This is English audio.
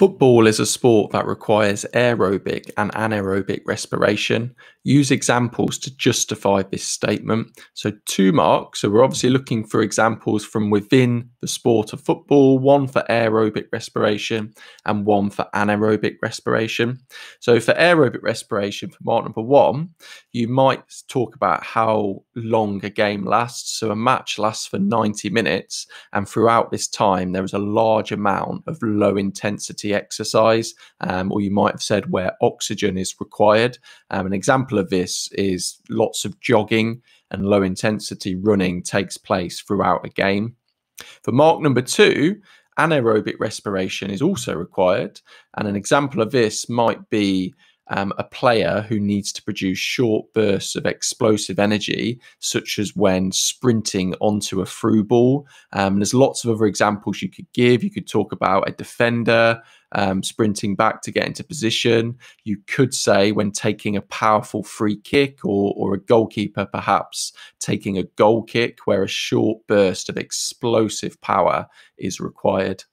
Football is a sport that requires aerobic and anaerobic respiration. Use examples to justify this statement. So, two marks. So, we're obviously looking for examples from within the sport of football one for aerobic respiration and one for anaerobic respiration. So, for aerobic respiration, for mark number one, you might talk about how long a game lasts. So, a match lasts for 90 minutes, and throughout this time, there is a large amount of low intensity exercise, um, or you might have said where oxygen is required. Um, an example of this is lots of jogging and low intensity running takes place throughout a game. For mark number two, anaerobic respiration is also required. And an example of this might be um, a player who needs to produce short bursts of explosive energy, such as when sprinting onto a through ball. Um, there's lots of other examples you could give. You could talk about a defender um, sprinting back to get into position. You could say when taking a powerful free kick, or, or a goalkeeper perhaps taking a goal kick, where a short burst of explosive power is required.